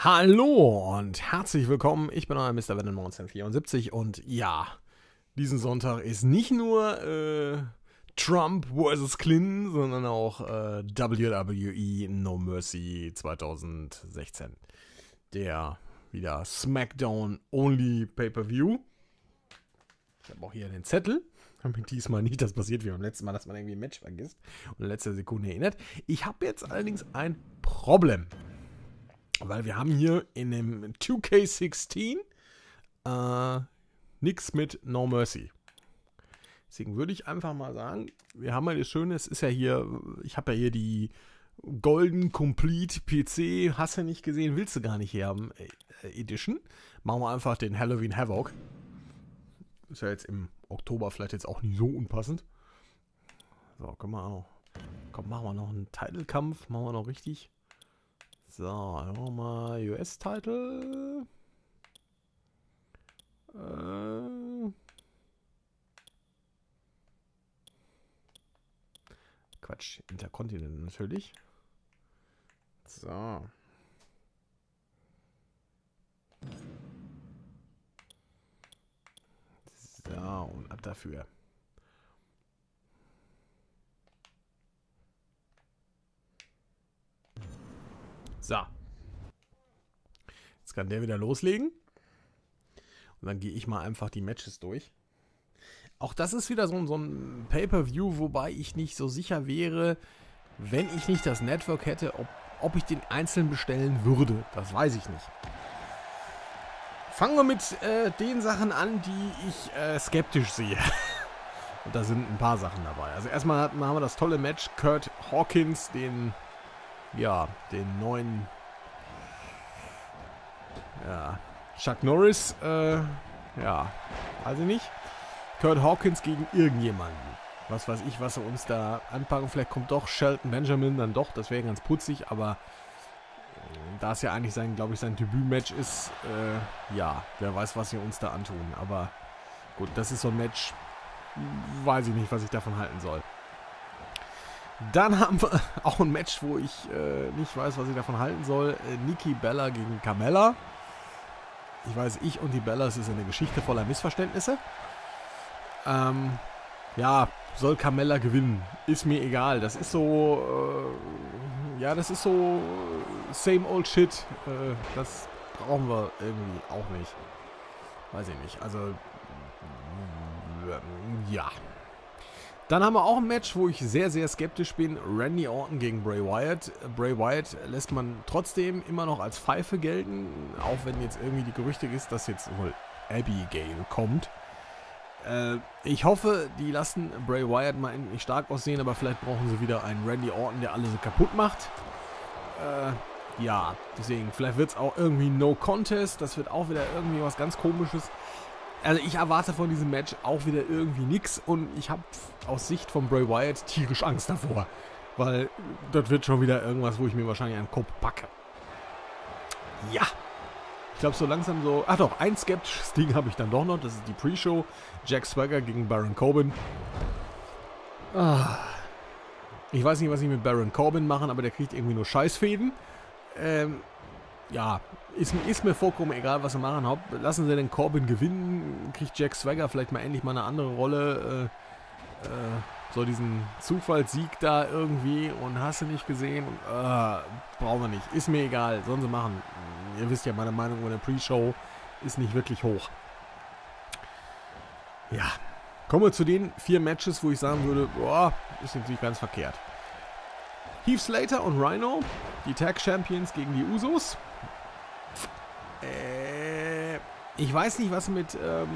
Hallo und herzlich willkommen. Ich bin euer Mr. Venom 1974 und ja, diesen Sonntag ist nicht nur äh, Trump vs. Clinton, sondern auch äh, WWE No Mercy 2016. Der wieder SmackDown Only Pay-Per-View. Ich habe auch hier den Zettel. Habe diesmal nicht das passiert wie beim letzten Mal, dass man irgendwie ein Match vergisst und in letzter Sekunde erinnert. Ich habe jetzt allerdings ein Problem. Weil wir haben hier in dem 2K16 äh, nichts mit No Mercy. Deswegen würde ich einfach mal sagen, wir haben ja das Schöne, es ist ja hier, ich habe ja hier die Golden Complete PC, hast du nicht gesehen, willst du gar nicht hier haben, äh, Edition. Machen wir einfach den Halloween Havoc. Ist ja jetzt im Oktober vielleicht jetzt auch nicht so unpassend. So, können wir auch. Komm, machen wir noch einen Titelkampf, machen wir noch richtig. So, mal US-Title. Äh. Quatsch, Intercontinent natürlich. So. So, und ab dafür. So. Jetzt kann der wieder loslegen. Und dann gehe ich mal einfach die Matches durch. Auch das ist wieder so, so ein Pay-Per-View, wobei ich nicht so sicher wäre, wenn ich nicht das Network hätte, ob, ob ich den einzeln bestellen würde. Das weiß ich nicht. Fangen wir mit äh, den Sachen an, die ich äh, skeptisch sehe. Und da sind ein paar Sachen dabei. Also erstmal haben wir das tolle Match Kurt Hawkins, den ja, den neuen ja, Chuck Norris, äh, ja, weiß ich nicht. Kurt Hawkins gegen irgendjemanden. Was weiß ich, was er uns da anpacken. Vielleicht kommt doch Shelton Benjamin dann doch, das wäre ganz putzig, aber äh, da es ja eigentlich sein, glaube ich, sein Debütmatch ist, äh, ja, wer weiß, was sie uns da antun. Aber gut, das ist so ein Match, weiß ich nicht, was ich davon halten soll. Dann haben wir auch ein Match, wo ich äh, nicht weiß, was ich davon halten soll. Äh, Nikki Bella gegen Carmella. Ich weiß, ich und die Bellas ist eine Geschichte voller Missverständnisse. Ähm, ja, soll Carmella gewinnen? Ist mir egal. Das ist so, äh, ja, das ist so äh, same old shit. Äh, das brauchen wir irgendwie auch nicht. Weiß ich nicht. Also, ja. Dann haben wir auch ein Match, wo ich sehr, sehr skeptisch bin. Randy Orton gegen Bray Wyatt. Bray Wyatt lässt man trotzdem immer noch als Pfeife gelten, auch wenn jetzt irgendwie die Gerüchte ist, dass jetzt wohl Abigail kommt. Äh, ich hoffe, die lassen Bray Wyatt mal endlich stark aussehen, aber vielleicht brauchen sie wieder einen Randy Orton, der alles so kaputt macht. Äh, ja, deswegen, vielleicht wird es auch irgendwie No Contest. Das wird auch wieder irgendwie was ganz komisches. Also ich erwarte von diesem Match auch wieder irgendwie nichts und ich habe aus Sicht von Bray Wyatt tierisch Angst davor. Weil das wird schon wieder irgendwas, wo ich mir wahrscheinlich einen Kopf packe. Ja. Ich glaube so langsam so... Ach doch, ein skeptisches Ding habe ich dann doch noch. Das ist die Pre-Show. Jack Swagger gegen Baron Corbin. Ah. Ich weiß nicht, was ich mit Baron Corbin machen, aber der kriegt irgendwie nur Scheißfäden. Ähm, ja, ist, ist, mir vollkommen egal, was sie machen. Haupt, lassen sie den Corbin gewinnen, kriegt Jack Swagger vielleicht mal endlich mal eine andere Rolle. Äh, äh, so diesen Zufallssieg da irgendwie und hast du nicht gesehen. Und, äh, brauchen wir nicht. Ist mir egal, sollen sie machen. Ihr wisst ja, meine Meinung über eine Pre-Show ist nicht wirklich hoch. Ja, kommen wir zu den vier Matches, wo ich sagen würde, boah, ist nicht ganz verkehrt. Heath Slater und Rhino, die Tag Champions gegen die Usos. Äh, ich weiß nicht, was mit ähm,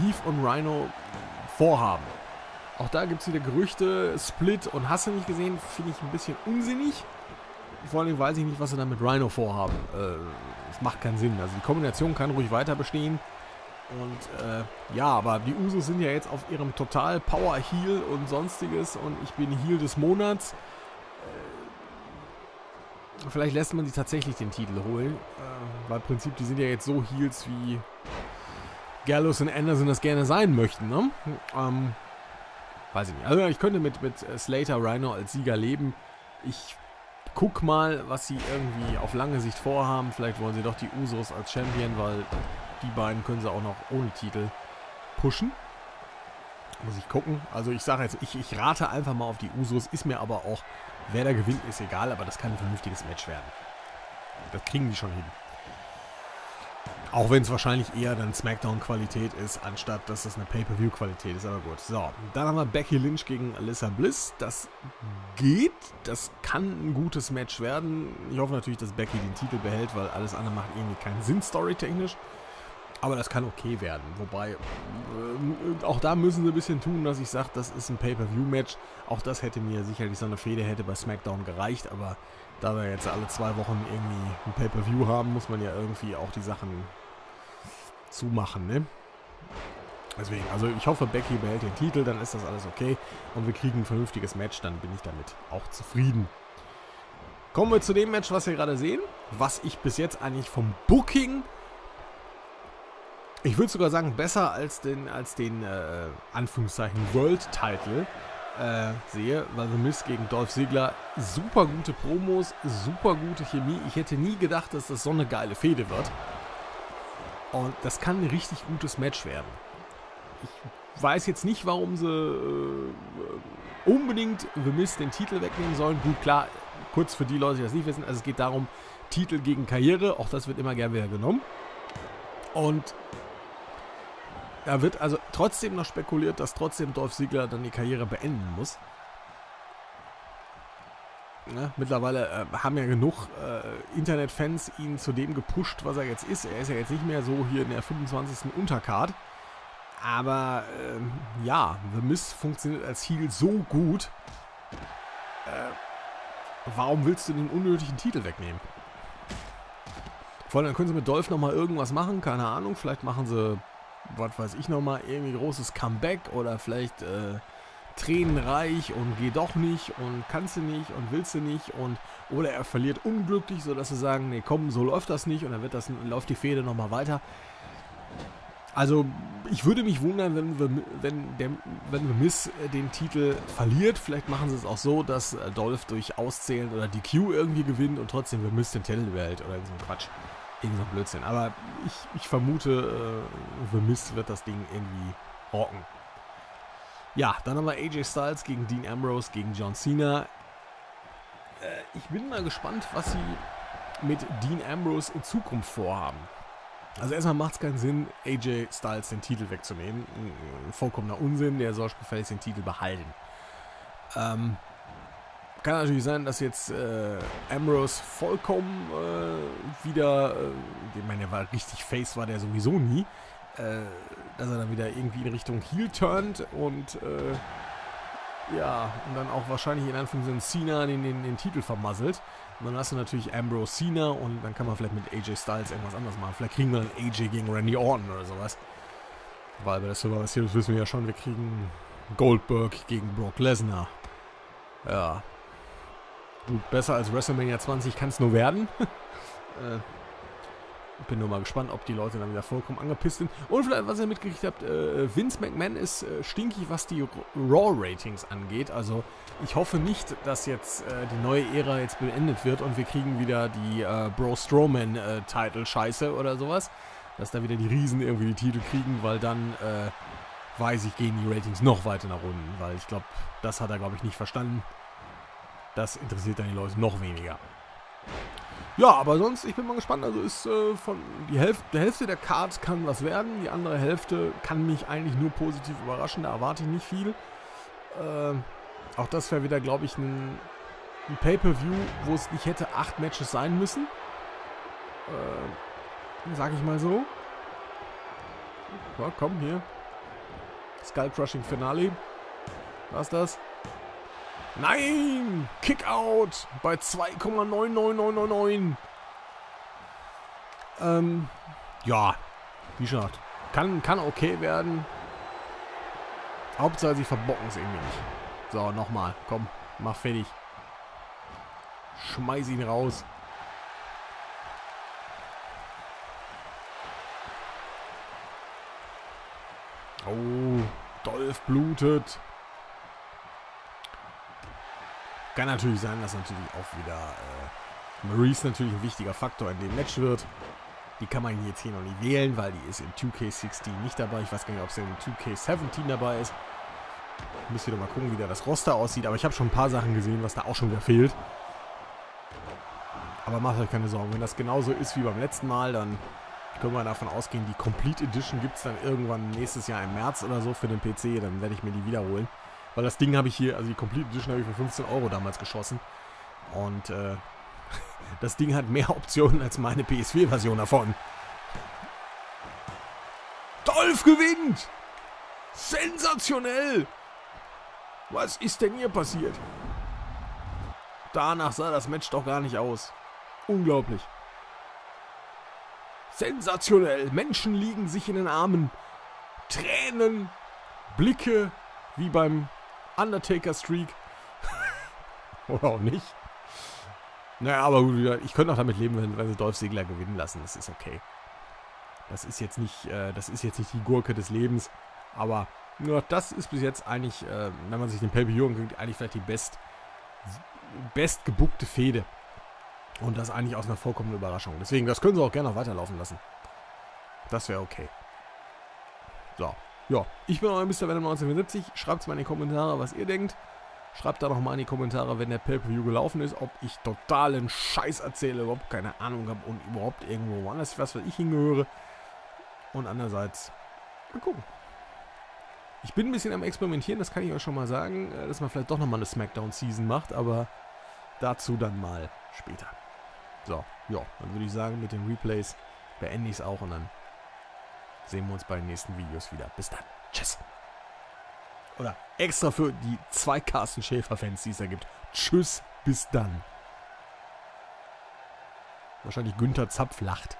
Heath und Rhino vorhaben. Auch da gibt es wieder Gerüchte, Split und hast du nicht gesehen, finde ich ein bisschen unsinnig. Vor allem weiß ich nicht, was sie da mit Rhino vorhaben. Äh, das macht keinen Sinn. Also die Kombination kann ruhig weiter bestehen. Und äh, ja, aber die Usos sind ja jetzt auf ihrem total Power Heal und sonstiges und ich bin Heal des Monats. Vielleicht lässt man sie tatsächlich den Titel holen. Äh, weil im Prinzip, die sind ja jetzt so Heals wie Gallows und Anderson das gerne sein möchten, ne? Ähm, weiß ich nicht. Also ich könnte mit, mit Slater Rhino als Sieger leben. Ich guck mal, was sie irgendwie auf lange Sicht vorhaben. Vielleicht wollen sie doch die Usos als Champion, weil die beiden können sie auch noch ohne Titel pushen. Muss ich gucken. Also ich sage jetzt, ich, ich rate einfach mal auf die Usos. Ist mir aber auch, wer da gewinnt, ist egal. Aber das kann ein vernünftiges Match werden. Das kriegen die schon hin. Auch wenn es wahrscheinlich eher dann Smackdown-Qualität ist, anstatt dass es eine Pay-Per-View-Qualität ist. Aber gut. So, dann haben wir Becky Lynch gegen Alyssa Bliss. Das geht. Das kann ein gutes Match werden. Ich hoffe natürlich, dass Becky den Titel behält, weil alles andere macht irgendwie keinen Sinn, storytechnisch. Aber das kann okay werden. Wobei, äh, auch da müssen sie ein bisschen tun, dass ich sage, das ist ein Pay-Per-View-Match. Auch das hätte mir sicherlich so eine Fehde hätte bei SmackDown gereicht. Aber da wir jetzt alle zwei Wochen irgendwie ein Pay-Per-View haben, muss man ja irgendwie auch die Sachen zumachen, ne? Deswegen, also ich hoffe, Becky behält den Titel, dann ist das alles okay. Und wir kriegen ein vernünftiges Match, dann bin ich damit auch zufrieden. Kommen wir zu dem Match, was wir gerade sehen. Was ich bis jetzt eigentlich vom Booking, ich würde sogar sagen, besser als den, als den äh, Anführungszeichen World-Title äh, sehe, weil The Miz gegen Dolph Ziggler super gute Promos, super gute Chemie. Ich hätte nie gedacht, dass das so eine geile Fehde wird. Und das kann ein richtig gutes Match werden. Ich weiß jetzt nicht, warum sie äh, unbedingt The Miz den Titel wegnehmen sollen. Gut, klar, kurz für die Leute, die das nicht wissen, also es geht darum, Titel gegen Karriere, auch das wird immer gerne wieder genommen. Und da wird also trotzdem noch spekuliert, dass trotzdem Dolph Ziggler dann die Karriere beenden muss. Ja, mittlerweile äh, haben ja genug äh, Internetfans ihn zu dem gepusht, was er jetzt ist. Er ist ja jetzt nicht mehr so hier in der 25. Untercard. Aber ähm, ja, The Miz funktioniert als Heal so gut. Äh, warum willst du den unnötigen Titel wegnehmen? Vor allem dann können sie mit Dolph nochmal irgendwas machen, keine Ahnung. Vielleicht machen sie was weiß ich nochmal, irgendwie großes Comeback oder vielleicht äh, tränenreich und geh doch nicht und kannst du nicht und willst du nicht und oder er verliert unglücklich, sodass sie sagen, nee komm, so läuft das nicht und dann wird das, läuft die Fehde nochmal weiter. Also ich würde mich wundern, wenn wir, wenn der, wenn wir Miss äh, den Titel verliert. Vielleicht machen sie es auch so, dass äh, Dolph durch Auszählen oder DQ irgendwie gewinnt und trotzdem wir Miss den Titel behält oder so ein Quatsch. Irgend so ein Blödsinn. Aber ich, ich vermute, äh, The Miz wird das Ding irgendwie rocken. Ja, dann haben wir AJ Styles gegen Dean Ambrose, gegen John Cena. Ich bin mal gespannt, was sie mit Dean Ambrose in Zukunft vorhaben. Also erstmal macht es keinen Sinn, AJ Styles den Titel wegzunehmen. Vollkommener Unsinn, der soll gefälligst den Titel behalten. Ähm, kann natürlich sein, dass jetzt äh, Ambrose vollkommen äh, wieder, äh, ich meine, der war richtig face, war der sowieso nie, äh, dass er dann wieder irgendwie in Richtung Heel turnt und äh, ja, und dann auch wahrscheinlich in Anführungszeichen Cena den, den, den Titel vermasselt. Und dann hast du natürlich Ambrose Cena und dann kann man vielleicht mit AJ Styles irgendwas anderes machen. Vielleicht kriegen wir dann AJ gegen Randy Orton oder sowas. Weil bei der Survivor Series wissen wir ja schon, wir kriegen Goldberg gegen Brock Lesnar. Ja, Gut, besser als WrestleMania 20 kann es nur werden. äh, bin nur mal gespannt, ob die Leute dann wieder vollkommen angepisst sind. Und vielleicht, was ihr mitgekriegt habt, äh, Vince McMahon ist äh, stinkig, was die Raw-Ratings angeht. Also ich hoffe nicht, dass jetzt äh, die neue Ära jetzt beendet wird und wir kriegen wieder die äh, Bro Strowman-Title-Scheiße oder sowas. Dass da wieder die Riesen irgendwie die Titel kriegen, weil dann äh, weiß ich, gehen die Ratings noch weiter nach unten. Weil ich glaube, das hat er, glaube ich, nicht verstanden. Das interessiert dann die Leute noch weniger. Ja, aber sonst, ich bin mal gespannt. Also ist äh, von die Hälfte, die Hälfte der Cards kann was werden. Die andere Hälfte kann mich eigentlich nur positiv überraschen. Da erwarte ich nicht viel. Äh, auch das wäre wieder, glaube ich, ein, ein Pay-Per-View, wo es nicht hätte acht Matches sein müssen. Äh, sag ich mal so. Ja, komm, hier. Skull Crushing Finale. Was das? Nein! Kickout bei 2,99999. Ähm, ja, wie gesagt, kann, kann okay werden. Hauptsache, sie verbocken es irgendwie nicht. So, nochmal. Komm, mach fertig. Schmeiß ihn raus. Oh, Dolph blutet. Kann natürlich sein, dass natürlich auch wieder äh, Maurice natürlich ein wichtiger Faktor in dem Match wird. Die kann man jetzt hier noch nicht wählen, weil die ist in 2K16 nicht dabei. Ich weiß gar nicht, ob sie in 2K17 dabei ist. Müsst ihr doch mal gucken, wie da das Roster aussieht. Aber ich habe schon ein paar Sachen gesehen, was da auch schon wieder fehlt. Aber macht euch keine Sorgen. Wenn das genauso ist wie beim letzten Mal, dann können wir davon ausgehen, die Complete Edition gibt es dann irgendwann nächstes Jahr im März oder so für den PC. Dann werde ich mir die wiederholen. Weil das Ding habe ich hier, also die Complete Edition habe ich für 15 Euro damals geschossen. Und äh, das Ding hat mehr Optionen als meine PS4-Version davon. Dolph gewinnt! Sensationell! Was ist denn hier passiert? Danach sah das Match doch gar nicht aus. Unglaublich. Sensationell. Menschen liegen sich in den Armen. Tränen, Blicke, wie beim Undertaker-Streak. Oder auch nicht. Naja, aber gut, ich könnte auch damit leben, wenn, wenn sie Dolph Ziggler gewinnen lassen. Das ist okay. Das ist jetzt nicht, äh, das ist jetzt nicht die Gurke des Lebens. Aber nur das ist bis jetzt eigentlich, äh, wenn man sich den Pay-Per-View eigentlich vielleicht die best, best gebuckte Fehde. Und das eigentlich aus einer vollkommenen Überraschung. Deswegen, das können sie auch gerne noch weiterlaufen lassen. Das wäre okay. So. Ja, ich bin euer Mr. Venom 1974. Schreibt es mal in die Kommentare, was ihr denkt. Schreibt da noch mal in die Kommentare, wenn der Pay-Per-View gelaufen ist, ob ich totalen Scheiß erzähle, überhaupt keine Ahnung habe und überhaupt irgendwo woanders was, was ich hingehöre. Und andererseits, mal gucken. Ich bin ein bisschen am Experimentieren, das kann ich euch schon mal sagen, äh, dass man vielleicht doch nochmal eine Smackdown-Season macht, aber dazu dann mal später. So, ja, dann würde ich sagen, mit den Replays beende ich es auch und dann sehen wir uns bei den nächsten Videos wieder. Bis dann. Tschüss. Oder extra für die zwei Carsten Schäfer-Fans, die es da gibt. Tschüss, bis dann. Wahrscheinlich Günther Zapf lacht.